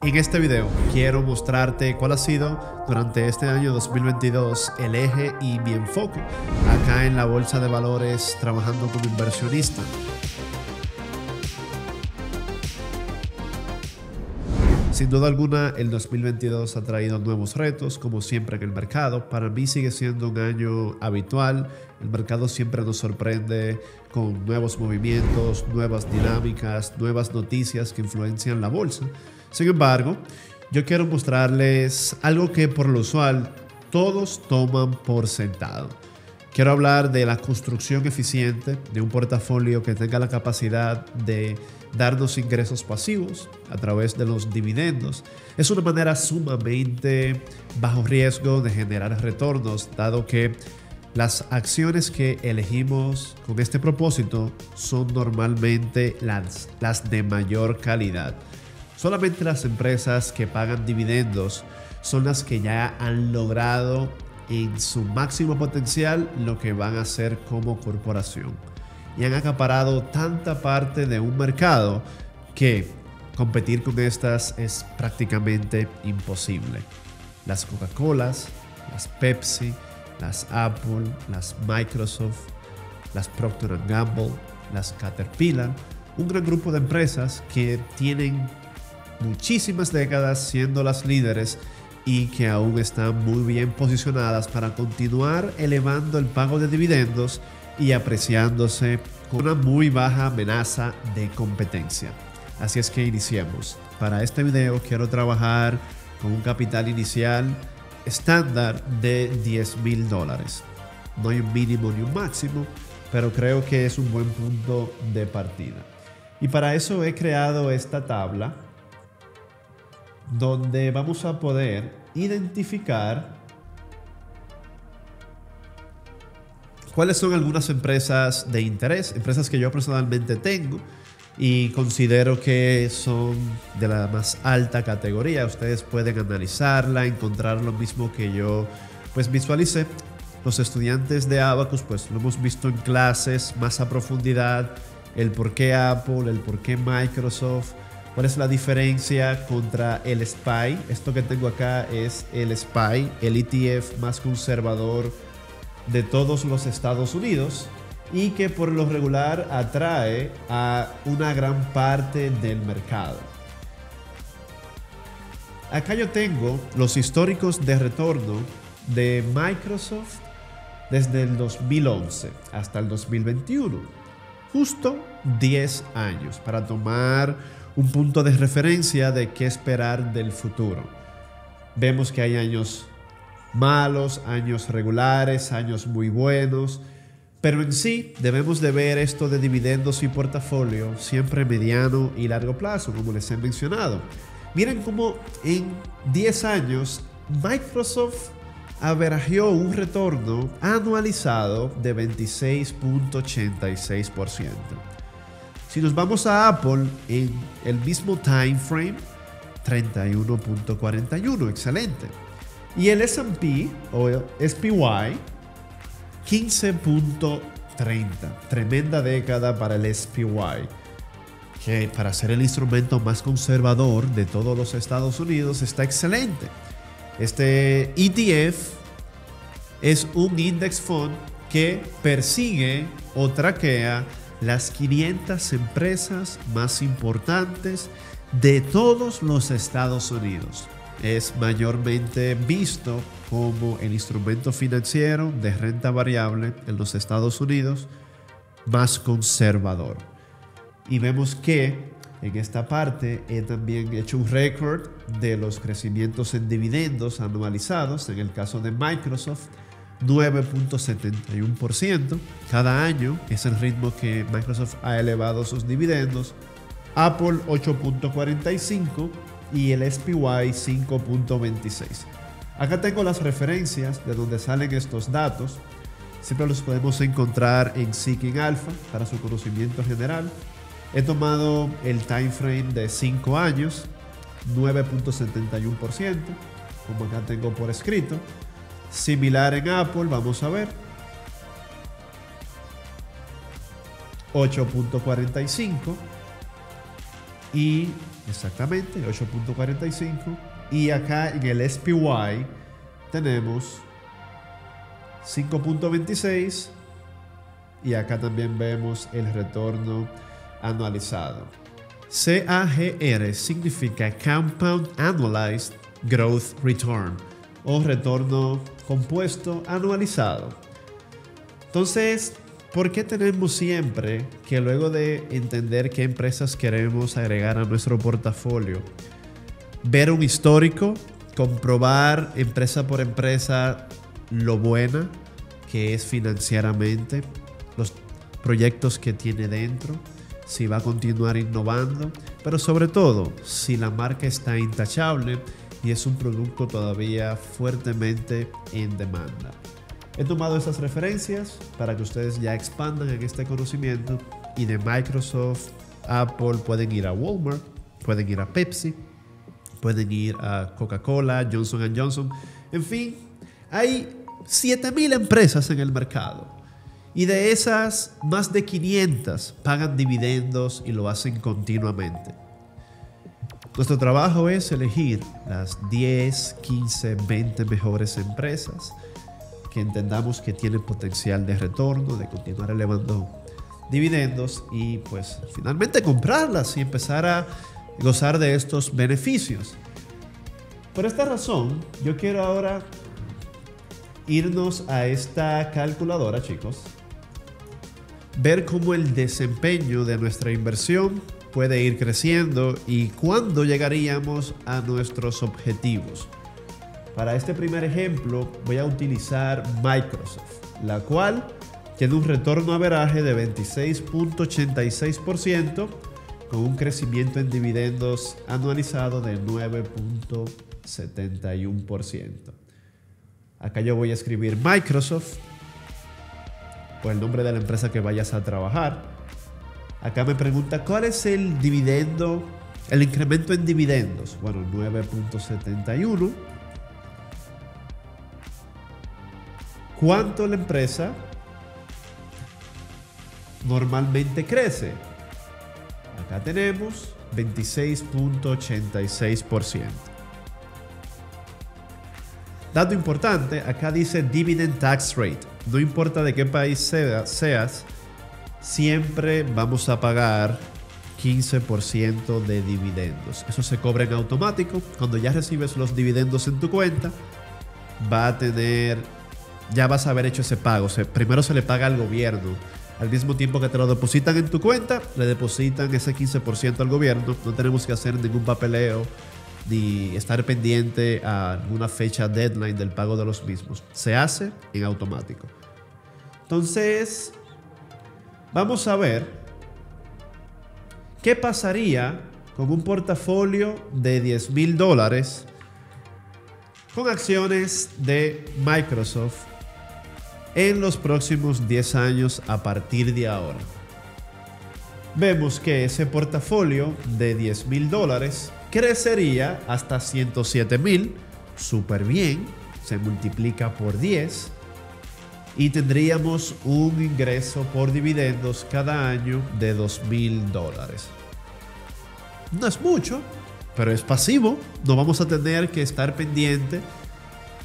En este video quiero mostrarte cuál ha sido durante este año 2022 el eje y mi enfoque acá en la bolsa de valores trabajando como inversionista. Sin duda alguna, el 2022 ha traído nuevos retos, como siempre en el mercado. Para mí sigue siendo un año habitual. El mercado siempre nos sorprende con nuevos movimientos, nuevas dinámicas, nuevas noticias que influencian la bolsa. Sin embargo, yo quiero mostrarles algo que por lo usual todos toman por sentado. Quiero hablar de la construcción eficiente de un portafolio que tenga la capacidad de darnos ingresos pasivos a través de los dividendos. Es una manera sumamente bajo riesgo de generar retornos, dado que las acciones que elegimos con este propósito son normalmente las, las de mayor calidad. Solamente las empresas que pagan dividendos son las que ya han logrado en su máximo potencial lo que van a hacer como corporación y han acaparado tanta parte de un mercado que competir con estas es prácticamente imposible. Las Coca-Colas, las Pepsi, las Apple, las Microsoft, las Procter Gamble, las Caterpillar, un gran grupo de empresas que tienen muchísimas décadas siendo las líderes y que aún están muy bien posicionadas para continuar elevando el pago de dividendos y apreciándose con una muy baja amenaza de competencia. Así es que iniciemos. Para este video quiero trabajar con un capital inicial estándar de 10 mil dólares. No hay un mínimo ni un máximo, pero creo que es un buen punto de partida. Y para eso he creado esta tabla donde vamos a poder identificar cuáles son algunas empresas de interés, empresas que yo personalmente tengo y considero que son de la más alta categoría. Ustedes pueden analizarla, encontrar lo mismo que yo pues visualicé. Los estudiantes de Abacus pues lo hemos visto en clases más a profundidad, el por qué Apple, el por qué Microsoft, cuál es la diferencia contra el SPY. Esto que tengo acá es el SPY, el ETF más conservador de todos los Estados Unidos y que por lo regular atrae a una gran parte del mercado. Acá yo tengo los históricos de retorno de Microsoft desde el 2011 hasta el 2021. Justo 10 años para tomar un punto de referencia de qué esperar del futuro. Vemos que hay años malos, años regulares, años muy buenos. Pero en sí debemos de ver esto de dividendos y portafolio siempre mediano y largo plazo, como les he mencionado. Miren cómo en 10 años Microsoft averagió un retorno anualizado de 26.86%. Si nos vamos a Apple en el mismo time frame, 31.41, excelente. Y el SP o el SPY, 15.30. Tremenda década para el SPY. Que para ser el instrumento más conservador de todos los Estados Unidos está excelente. Este ETF es un index fund que persigue o traquea las 500 empresas más importantes de todos los Estados Unidos es mayormente visto como el instrumento financiero de renta variable en los Estados Unidos más conservador. Y vemos que en esta parte he también hecho un récord de los crecimientos en dividendos anualizados, en el caso de Microsoft, 9.71% cada año, es el ritmo que Microsoft ha elevado sus dividendos. Apple 8.45 y el SPY 5.26. Acá tengo las referencias de donde salen estos datos. Siempre los podemos encontrar en Seeking Alpha para su conocimiento general. He tomado el time frame de 5 años, 9.71%, como acá tengo por escrito. Similar en Apple, vamos a ver. 8.45 y exactamente 8.45 y acá en el SPY tenemos 5.26 y acá también vemos el retorno anualizado. CAGR significa Compound Annualized Growth Return o retorno compuesto anualizado. Entonces, ¿por qué tenemos siempre que luego de entender qué empresas queremos agregar a nuestro portafolio, ver un histórico, comprobar empresa por empresa lo buena que es financieramente, los proyectos que tiene dentro, si va a continuar innovando, pero sobre todo si la marca está intachable y es un producto todavía fuertemente en demanda. He tomado estas referencias para que ustedes ya expandan en este conocimiento y de Microsoft, Apple pueden ir a Walmart, pueden ir a Pepsi, pueden ir a Coca-Cola, Johnson Johnson, en fin, hay 7000 empresas en el mercado. Y de esas, más de 500 pagan dividendos y lo hacen continuamente. Nuestro trabajo es elegir las 10, 15, 20 mejores empresas que entendamos que tienen potencial de retorno, de continuar elevando dividendos y pues finalmente comprarlas y empezar a gozar de estos beneficios. Por esta razón, yo quiero ahora irnos a esta calculadora, chicos, ver cómo el desempeño de nuestra inversión puede ir creciendo y cuándo llegaríamos a nuestros objetivos. Para este primer ejemplo voy a utilizar Microsoft, la cual tiene un retorno a veraje de 26.86% con un crecimiento en dividendos anualizado de 9.71%. Acá yo voy a escribir Microsoft, por el nombre de la empresa que vayas a trabajar Acá me pregunta, ¿cuál es el dividendo, el incremento en dividendos? Bueno, 9.71. ¿Cuánto la empresa normalmente crece? Acá tenemos 26.86%. Dato importante, acá dice dividend tax rate. No importa de qué país seas, siempre vamos a pagar 15% de dividendos. Eso se cobra en automático. Cuando ya recibes los dividendos en tu cuenta, va a tener, ya vas a haber hecho ese pago. primero se le paga al gobierno. Al mismo tiempo que te lo depositan en tu cuenta, le depositan ese 15% al gobierno. No tenemos que hacer ningún papeleo ni estar pendiente a alguna fecha deadline del pago de los mismos. Se hace en automático. Entonces, Vamos a ver qué pasaría con un portafolio de 10 mil dólares con acciones de Microsoft en los próximos 10 años a partir de ahora. Vemos que ese portafolio de 10 mil dólares crecería hasta 107 mil, súper bien, se multiplica por 10 y tendríamos un ingreso por dividendos cada año de 2 mil dólares. No es mucho, pero es pasivo. No vamos a tener que estar pendiente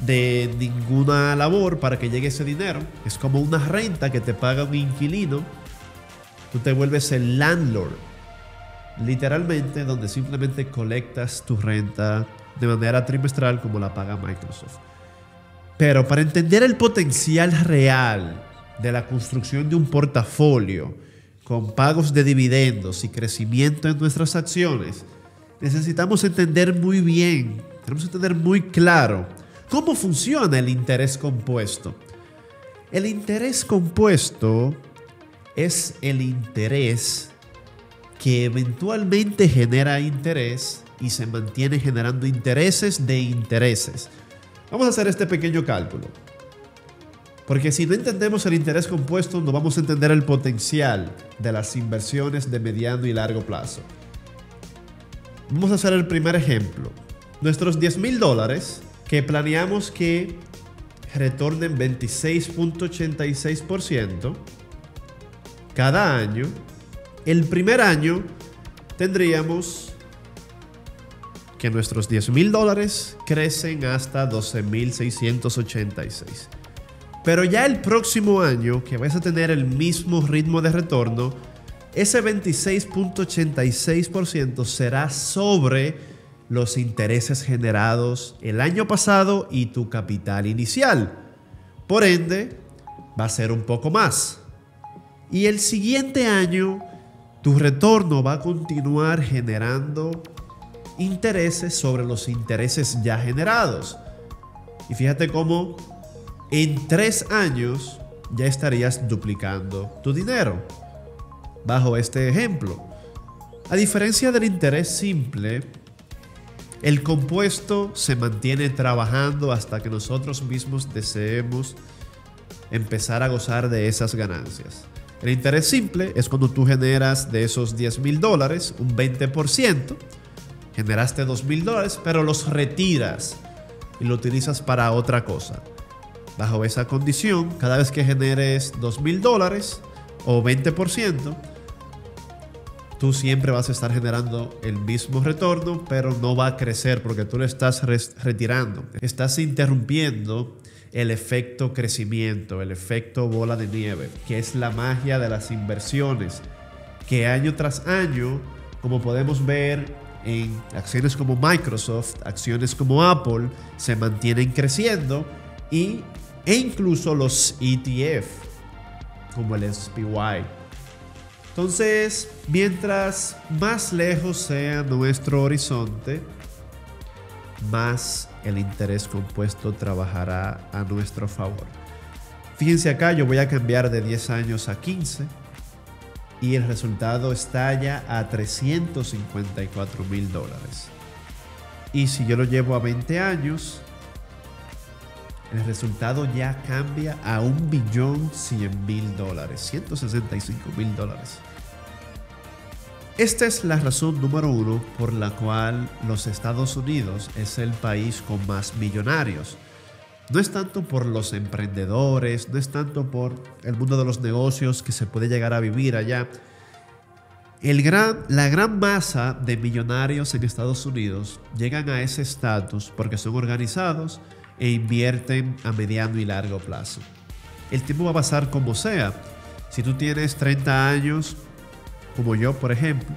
de ninguna labor para que llegue ese dinero. Es como una renta que te paga un inquilino. Tú te vuelves el landlord, literalmente, donde simplemente colectas tu renta de manera trimestral como la paga Microsoft. Pero para entender el potencial real de la construcción de un portafolio con pagos de dividendos y crecimiento en nuestras acciones, necesitamos entender muy bien, tenemos que entender muy claro cómo funciona el interés compuesto. El interés compuesto es el interés que eventualmente genera interés y se mantiene generando intereses de intereses. Vamos a hacer este pequeño cálculo. Porque si no entendemos el interés compuesto, no vamos a entender el potencial de las inversiones de mediano y largo plazo. Vamos a hacer el primer ejemplo. Nuestros 10 mil dólares que planeamos que retornen 26.86% cada año. El primer año tendríamos que nuestros 10 mil dólares crecen hasta 12.686. Pero ya el próximo año, que vais a tener el mismo ritmo de retorno, ese 26.86% será sobre los intereses generados el año pasado y tu capital inicial. Por ende, va a ser un poco más. Y el siguiente año, tu retorno va a continuar generando intereses sobre los intereses ya generados. Y fíjate cómo en tres años ya estarías duplicando tu dinero. Bajo este ejemplo. A diferencia del interés simple, el compuesto se mantiene trabajando hasta que nosotros mismos deseemos empezar a gozar de esas ganancias. El interés simple es cuando tú generas de esos 10 mil dólares un 20%, generaste 2 mil dólares, pero los retiras y lo utilizas para otra cosa. Bajo esa condición, cada vez que generes 2 mil dólares o 20%, tú siempre vas a estar generando el mismo retorno, pero no va a crecer porque tú lo estás retirando. Estás interrumpiendo el efecto crecimiento, el efecto bola de nieve, que es la magia de las inversiones, que año tras año, como podemos ver en acciones como Microsoft, acciones como Apple, se mantienen creciendo y, e incluso los ETF, como el SPY. Entonces, mientras más lejos sea nuestro horizonte, más el interés compuesto trabajará a nuestro favor. Fíjense acá, yo voy a cambiar de 10 años a 15 y el resultado estalla a 354 mil dólares. Y si yo lo llevo a 20 años, el resultado ya cambia a un billón 100 mil dólares, 165 mil dólares. Esta es la razón número uno por la cual los Estados Unidos es el país con más millonarios. No es tanto por los emprendedores, no es tanto por el mundo de los negocios que se puede llegar a vivir allá. La gran masa de millonarios en Estados Unidos llegan a ese estatus porque son organizados e invierten a mediano y largo plazo. El tiempo va a pasar como sea. Si tú tienes 30 años, como yo, por ejemplo,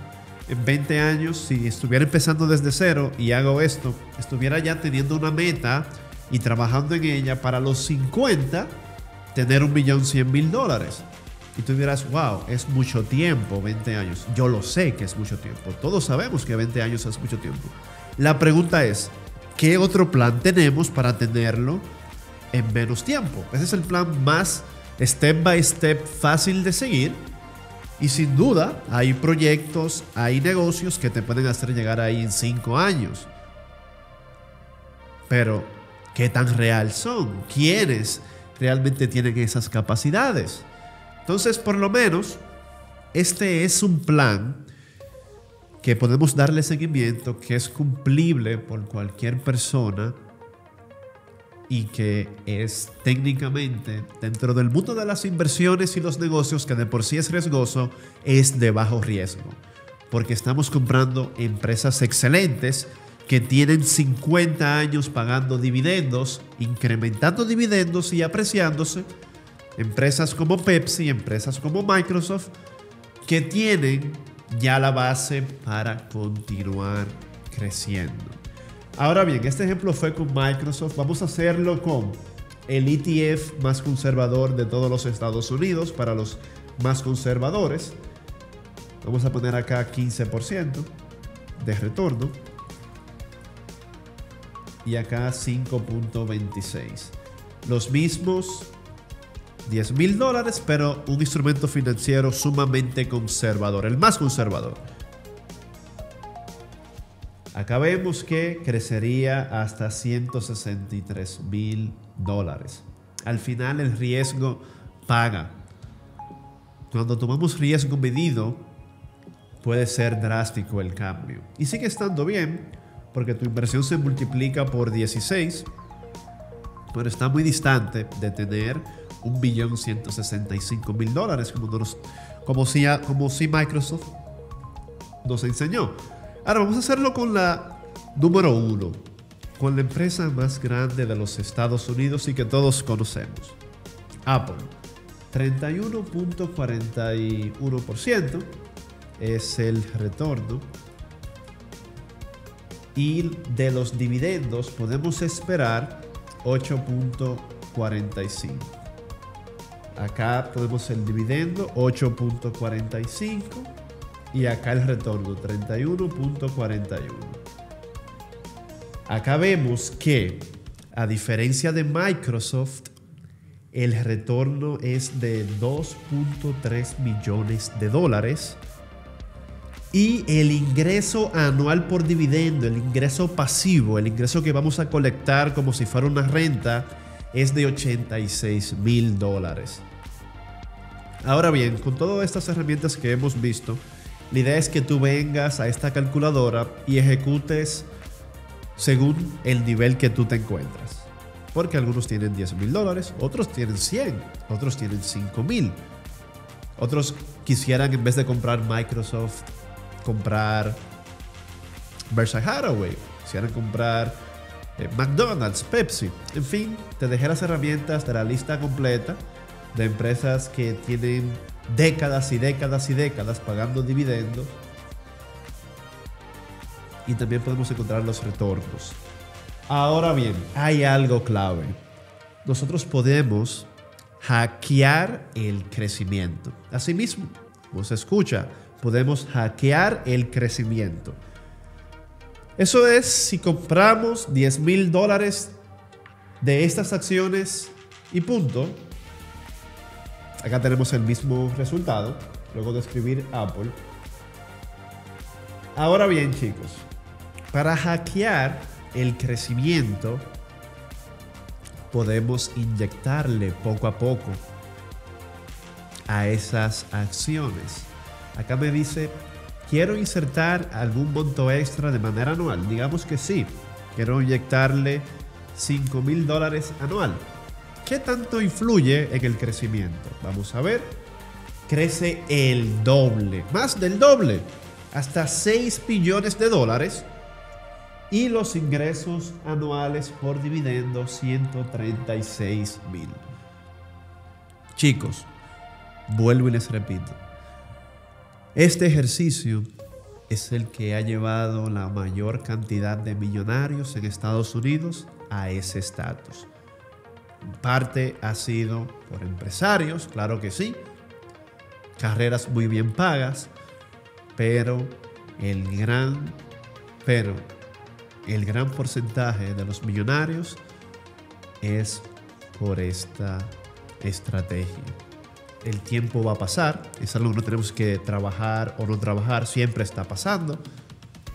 en 20 años, si estuviera empezando desde cero y hago esto, estuviera ya teniendo una meta y trabajando en ella para los 50, tener un millón 100 mil dólares. Y tú dirás, wow, es mucho tiempo, 20 años. Yo lo sé que es mucho tiempo. Todos sabemos que 20 años es mucho tiempo. La pregunta es, ¿qué otro plan tenemos para tenerlo en menos tiempo? Ese es el plan más step by step fácil de seguir y sin duda hay proyectos, hay negocios que te pueden hacer llegar ahí en cinco años. Pero, ¿qué tan real son? ¿Quiénes realmente tienen esas capacidades? Entonces, por lo menos, este es un plan que podemos darle seguimiento, que es cumplible por cualquier persona y que es técnicamente dentro del mundo de las inversiones y los negocios que de por sí es riesgoso, es de bajo riesgo. Porque estamos comprando empresas excelentes que tienen 50 años pagando dividendos, incrementando dividendos y apreciándose. Empresas como Pepsi, empresas como Microsoft, que tienen ya la base para continuar creciendo. Ahora bien, este ejemplo fue con Microsoft. Vamos a hacerlo con el ETF más conservador de todos los Estados Unidos para los más conservadores. Vamos a poner acá 15% de retorno. Y acá 5.26. Los mismos 10 mil dólares, pero un instrumento financiero sumamente conservador, el más conservador. Acá vemos que crecería hasta 163 mil dólares. Al final el riesgo paga. Cuando tomamos riesgo medido, puede ser drástico el cambio. Y sigue estando bien, porque tu inversión se multiplica por 16, pero está muy distante de tener un billón 165 mil dólares, como, como, si, como si Microsoft nos enseñó. Ahora vamos a hacerlo con la número uno, con la empresa más grande de los Estados Unidos y que todos conocemos, Apple. 31.41% es el retorno. Y de los dividendos podemos esperar 8.45. Acá podemos el dividendo 8.45 y acá el retorno 31.41. Acá vemos que a diferencia de Microsoft, el retorno es de 2.3 millones de dólares y el ingreso anual por dividendo, el ingreso pasivo, el ingreso que vamos a colectar como si fuera una renta, es de 86 mil dólares. Ahora bien, con todas estas herramientas que hemos visto, la idea es que tú vengas a esta calculadora y ejecutes según el nivel que tú te encuentras. Porque algunos tienen 10 mil dólares, otros tienen 100, otros tienen 5 mil. Otros quisieran en vez de comprar Microsoft comprar Berkshire Hathaway, quisieran comprar eh, McDonald's, Pepsi. En fin, te dejé las herramientas de la lista completa de empresas que tienen décadas y décadas y décadas pagando dividendos. Y también podemos encontrar los retornos. Ahora bien, hay algo clave. Nosotros podemos hackear el crecimiento. Asimismo, como se escucha, podemos hackear el crecimiento. Eso es si compramos 10 mil dólares de estas acciones y punto. Acá tenemos el mismo resultado, luego de escribir Apple. Ahora bien, chicos, para hackear el crecimiento, podemos inyectarle poco a poco a esas acciones. Acá me dice, quiero insertar algún monto extra de manera anual. Digamos que sí, quiero inyectarle 5 mil dólares anual. ¿Qué tanto influye en el crecimiento? Vamos a ver. Crece el doble, más del doble, hasta 6 billones de dólares. Y los ingresos anuales por dividendo 136 mil. Chicos, vuelvo y les repito este ejercicio es el que ha llevado la mayor cantidad de millonarios en Estados Unidos a ese estatus. parte ha sido por empresarios, claro que sí, carreras muy bien pagas, pero el gran, pero el gran porcentaje de los millonarios es por esta estrategia el tiempo va a pasar, es algo que no tenemos que trabajar o no trabajar, siempre está pasando.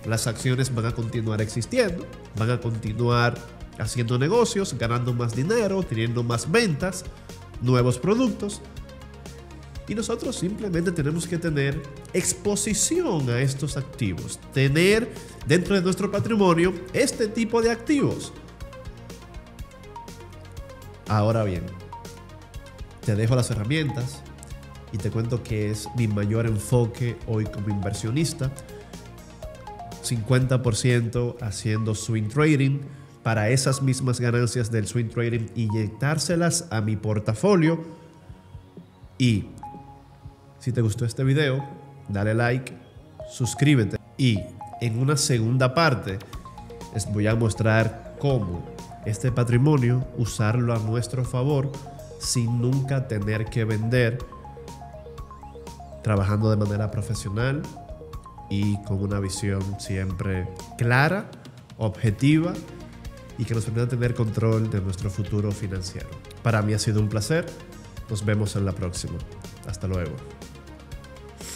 Las acciones van a continuar existiendo, van a continuar haciendo negocios, ganando más dinero, teniendo más ventas, nuevos productos. Y nosotros simplemente tenemos que tener exposición a estos activos, tener dentro de nuestro patrimonio este tipo de activos. Ahora bien, te dejo las herramientas y te cuento que es mi mayor enfoque hoy como inversionista. 50% haciendo swing trading para esas mismas ganancias del swing trading inyectárselas a mi portafolio. Y si te gustó este video, dale like, suscríbete y en una segunda parte les voy a mostrar cómo este patrimonio usarlo a nuestro favor sin nunca tener que vender, trabajando de manera profesional y con una visión siempre clara, objetiva y que nos permita tener control de nuestro futuro financiero. Para mí ha sido un placer. Nos vemos en la próxima. Hasta luego.